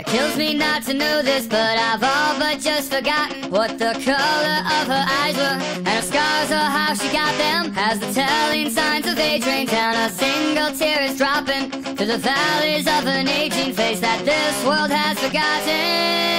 It kills me not to know this, but I've all but just forgotten what the color of her eyes were, and her scars or how she got them. Has the telling signs of age rain down, a single tear is dropping to the valleys of an aging face that this world has forgotten.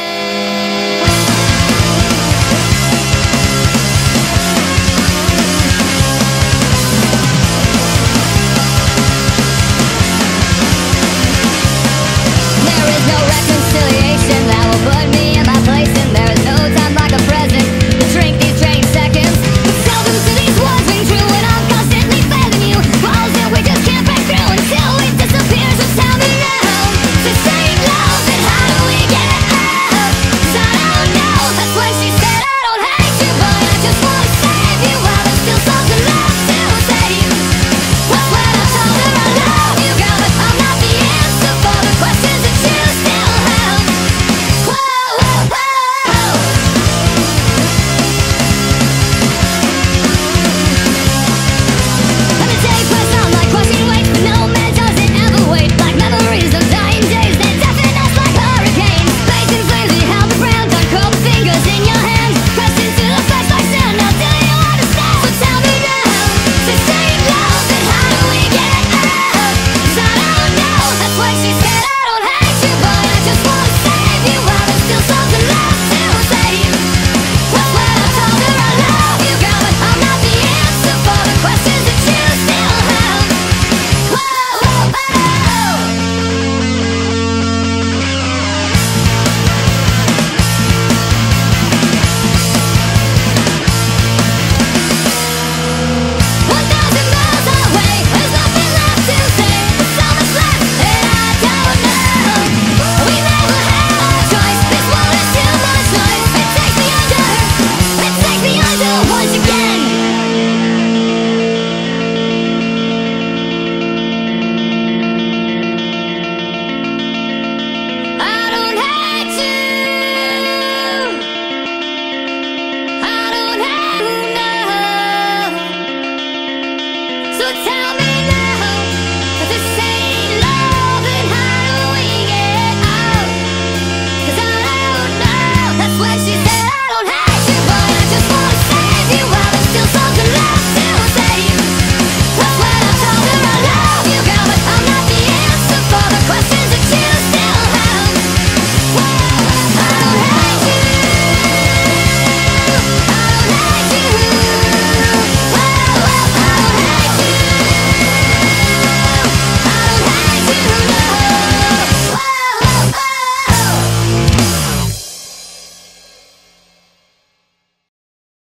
tell me